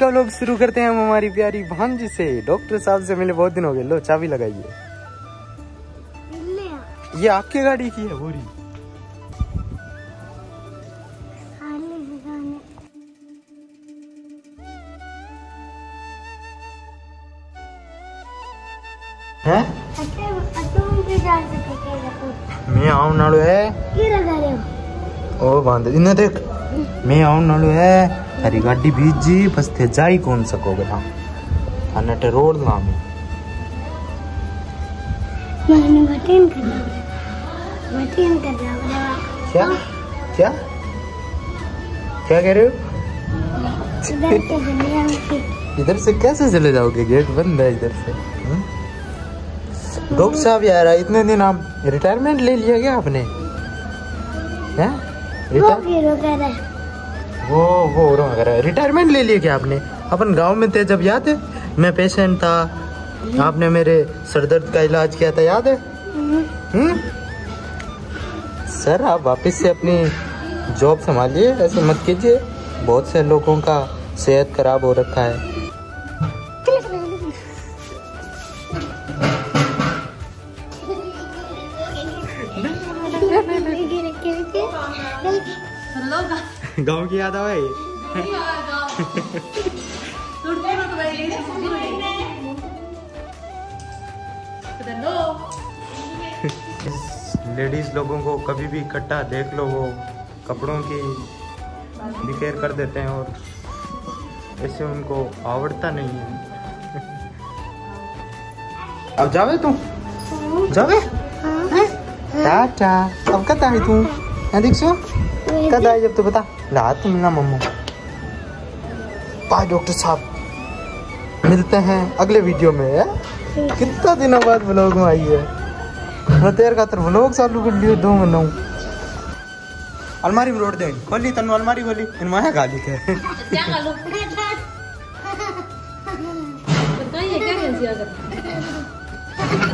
का लोग शुरू करते हैं हम हमारी प्यारी भांजी से? डॉक्टर साहब से मिले बहुत दिन हो गए। लो चाबी लगाइए। ये आपकी गाड़ी की है बोरी? है? मैं आऊँ नालू है। हो। ओ बाँध। इन्हें देख। मैं आऊँ नालू है। हरी गाड़ी बीजी बस थे जा ही कौन सकोगे ना। अनटे रोड ना में मैंने बटन कर दिया बटन कर दिया क्या? क्या? क्या कह रहे हो? इधर से कैसे चले जाओगे? गेट बंद है इधर से। हम्म? डॉक्टर साहब यार इतने दिन आप रिटायरमेंट ले लिया क्या आपने? हैं? रिटायर वो वो और वगैरह रिटायरमेंट ले लिए क्या आपने? अपन गाँव में थे जब, याद है? मैं पेशेंट था। आपने मेरे सर दर्द का इलाज किया था, याद है? हम्म? सर, आप वापस से अपनी जॉब संभालिए, ऐसे मत कीजिए। बहुत से लोगों का सेहत खराब हो रखा है। गाँव की याद आवे लेडीज़ लोगों को कभी भी इकट्ठा देख लो वो कपड़ों की बिखेर कर देते हैं और ऐसे उनको आवड़ता नहीं है। अब जावे तू जावे? हैं? टाटा। अब कद आई तू हैं दीक्षु कद आई जब तू बता ला तू मिलना मम्मू। बाय डॉक्टर साहब। मिलते हैं अगले वीडियो में है? कितना दिनों बाद ब्लॉग में आई है। मैं तेरे खातर ब्लॉग चालू कर लियो दो मनाऊं अलमारी में रोड दे खोली तनु अलमारी खोली। इन माया गाली के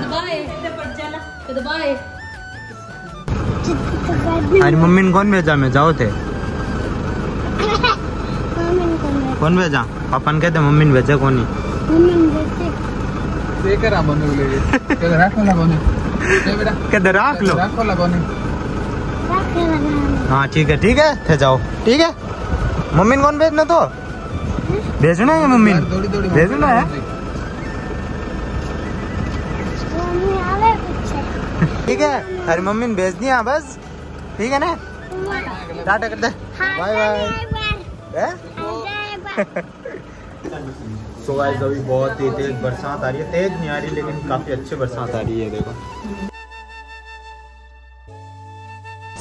दबाए दबाए अरे मम्मी ने कौन भेजा मैं? जाओ थे कौन भेजा? पापा ने कहते मम्मी ने भेजा कौन कहते राख लो. हाँ ठीक है ठीक है थे जाओ. ठीक है? मम्मी ने कौन भेजना तो भेजना है? मम्मी भेजना है ठीक है अरे मम्मी ने भेज दिया बस। ठीक है ना? टाटा कर दे। बाय बाय सो गाइस अभी बहुत ही तेज बरसात आ रही है। तेज नहीं आ रही लेकिन काफ़ी अच्छी बरसात आ रही है देखो।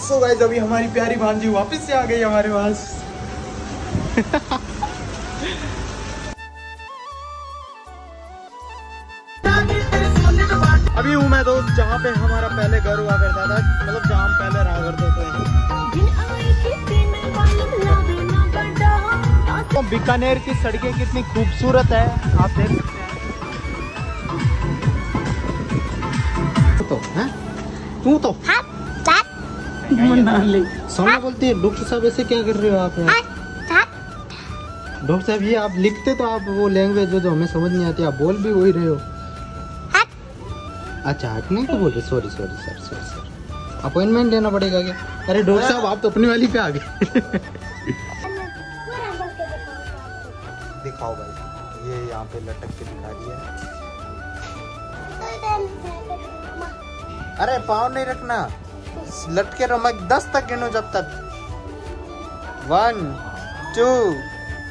सो गाइस अभी हमारी प्यारी भांजी वापस से आ गई हमारे पास। अभी हूँ मैं दोस्त जहाँ पे हमारा पहले घर हुआ करता था मतलब जहाँ हम पहले रहा करते थे। तो बीकानेर की सड़कें कितनी खूबसूरत है आप देख सकते हैं। तू तो हैं? तू तो। सोना बोलती है डॉक्टर साहब ऐसे क्या कर रहे हो आप यहाँ? डॉक्टर साहब ये आप लिखते तो आप वो लैंग्वेज जो जो हमें समझ नहीं आती आप बोल भी वही रहे हो। अच्छा हटने को बोल रहे sorry sorry sir sorry sir appointment लेना पड़ेगा क्या? अरे, डॉक्टर साहब, आप तो अपनी वाली पे आ गए। दिखाओ भाई, ये यहाँ पे लटक के दिखा है। अरे, पाँव नहीं रखना। लटके रहो, मैं दस तक गिनू जब तक। One two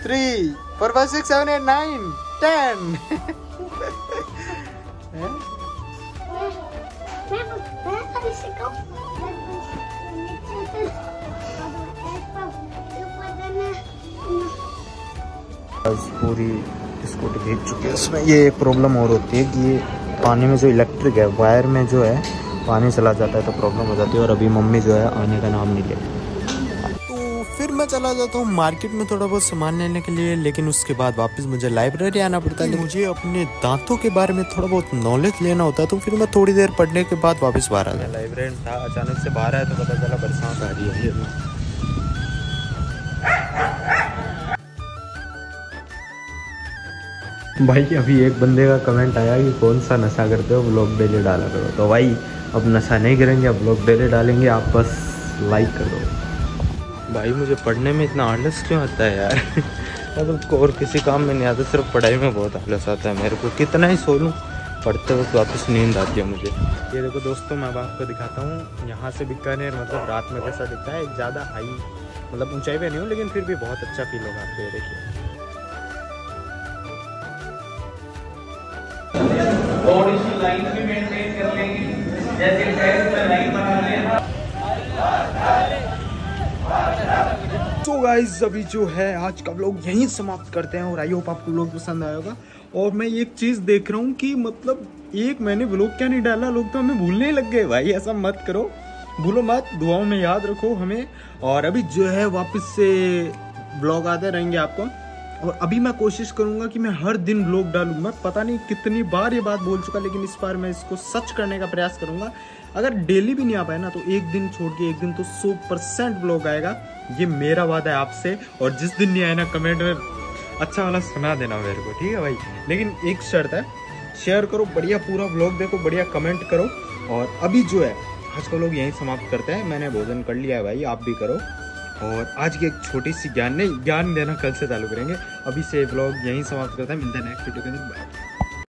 three four five six seven eight nine ten पूरी स्कूटी भीग चुकी है। उसमें ये एक प्रॉब्लम और होती है कि ये पानी में जो इलेक्ट्रिक है वायर में जो है पानी चला जाता है तो प्रॉब्लम हो जाती है और अभी मम्मी जो है आने का नाम नहीं लेती तो फिर मैं चला जाता हूँ मार्केट में थोड़ा बहुत सामान लेने के लिए लेकिन उसके बाद वापस मुझे लाइब्रेरी आना पड़ता है। मुझे अपने दांतों के बारे में थोड़ा बहुत नॉलेज लेना होता है तो फिर मैं थोड़ी देर पढ़ने के बाद वापस बाहर आ गया लाइब्रेरी था अचानक से बाहर आया तो पता चला बरसात आ रही है। भाई अभी एक बंदे का कमेंट आया कि कौन सा नशा करते हो ब्लॉग डेली डाला करो। तो भाई अब नशा नहीं करेंगे अब ब्लॉग डेली डालेंगे आप बस लाइक कर। दो भाई मुझे पढ़ने में इतना आलस क्यों आता है यार? मतलब तो और किसी काम में नहीं आता सिर्फ़ पढ़ाई में बहुत आलस आता है मेरे को। कितना ही सो लूँ पढ़ते वक्त वापस नींद आती है मुझे। ये देखो दोस्तों मैं अब आपको दिखाता हूँ। यहाँ से बीकानेर मतलब रात में कैसा दिखता है ज़्यादा हाई मतलब ऊंचाई पे नहीं हूँ लेकिन फिर भी बहुत अच्छा फील होगा आपको ये देखिए। भी मेंटेन कर लेंगे। जैसे में लाइन बना तो गाइस अभी जो है, आज का व्लॉग यहीं समाप्त करते हैं और आई होप आपको लोग पसंद आया होगा। और मैं एक चीज़ देख रहा हूँ कि मतलब एक मैंने व्लॉग क्या नहीं डाला? लोग तो हमें भूलने लग गए। भाई, ऐसा मत करो। भूलो मत, दुआओं में याद रखो हमें। और अभी जो है, वापस से ब्लॉग आते रहेंगे आपको। और अभी मैं कोशिश करूँगा कि मैं हर दिन ब्लॉग डालूं मैं पता नहीं कितनी बार ये बात बोल चुका, लेकिन इस बार मैं इसको सच करने का प्रयास करूँगा। अगर डेली भी नहीं आ पाए ना तो एक दिन छोड़ के एक दिन तो सौ परसेंट ब्लॉग आएगा। ये मेरा वादा है आपसे, और जिस दिन नहीं आए ना कमेंट में अच्छा वाला सुना देना मेरे को, ठीक है भाई? लेकिन एक शर्त है शेयर करो, बढ़िया पूरा ब्लॉग देखो, बढ़िया कमेंट करो, और अभी जो है, आज का लोग यहीं समाप्त करते हैं। मैंने भोजन कर लिया है भाई, आप भी करो। और आज की एक छोटी सी ज्ञान नहीं, ज्ञान देना कल से चालू करेंगे। अभी से ब्लॉग यहीं समाप्त करता है। मिलते हैं नेक्स्ट वीडियो के अंदर।